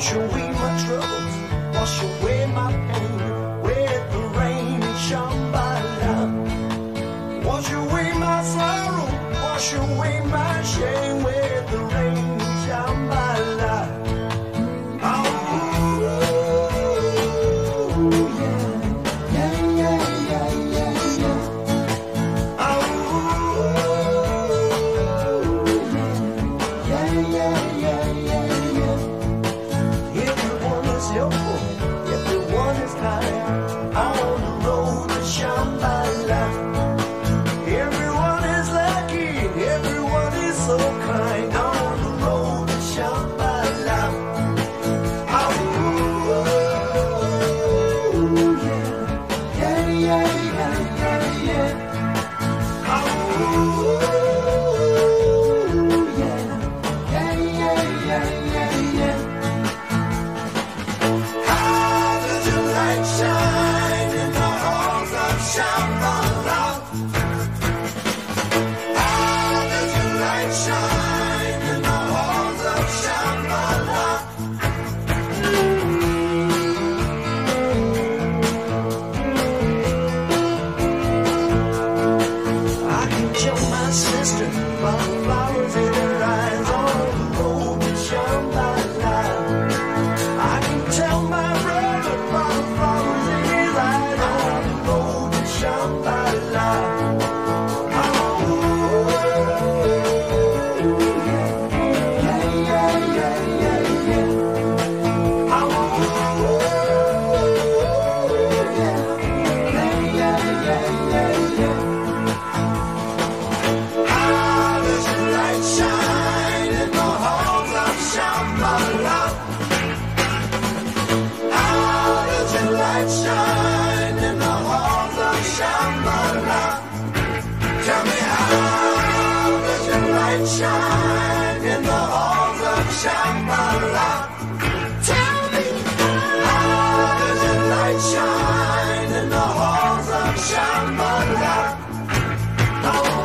Wash away my troubles, wash away road to Shambala. Tell me how does light shine in the halls of Shambala? Tell me how does light shine in the halls of Shambala? Oh.